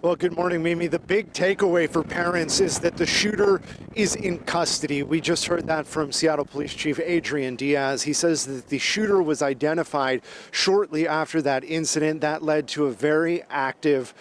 Well, good morning, Mimi. The big takeaway for parents is that the shooter is in custody. We just heard that from Seattle Police Chief Adrian Diaz. He says that the shooter was identified shortly after that incident. That led to a very active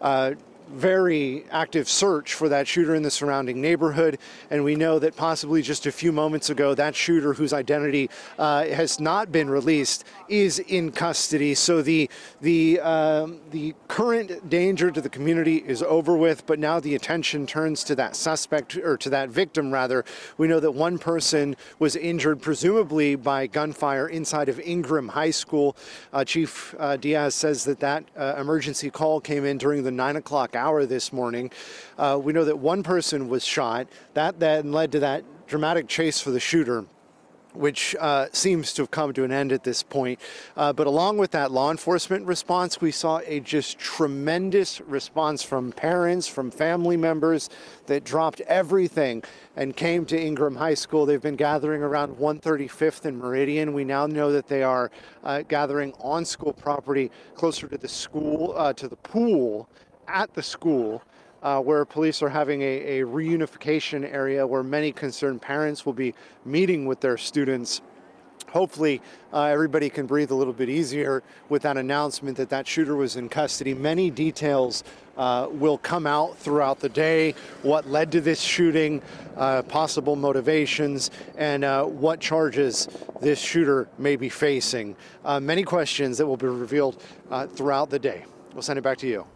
uh, very active search for that shooter in the surrounding neighborhood. And we know that possibly just a few moments ago, that shooter, whose identity uh, has not been released, is in custody. So the the um, the current danger to the community is over with, but now the attention turns to that suspect or to that victim rather. We know that one person was injured, presumably by gunfire inside of Ingraham High School. Uh, Chief uh, Diaz says that that uh, emergency call came in during the nine o'clock hour this morning. Uh, we know that one person was shot. That then led to that dramatic chase for the shooter which uh, seems to have come to an end at this point. Uh, but along with that law enforcement response, we saw a just tremendous response from parents, from family members that dropped everything and came to Ingraham High School. They've been gathering around 135th and Meridian. We now know that they are uh, gathering on school property closer to the school, uh, to the pool at the school uh, where police are having a, a reunification area where many concerned parents will be meeting with their students hopefully uh, everybody can breathe a little bit easier with that announcement that that shooter was in custody. Many details uh, will come out throughout the day, what led to this shooting, uh, possible motivations, and uh, what charges this shooter may be facing. Uh, many questions that will be revealed uh, throughout the day. We'll send it back to you.